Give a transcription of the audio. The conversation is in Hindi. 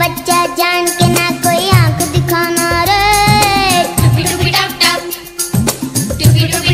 बच्चा जान के ना कोई आँख दिखाना रे। टुपी टुपी टप टप टुपी टुपी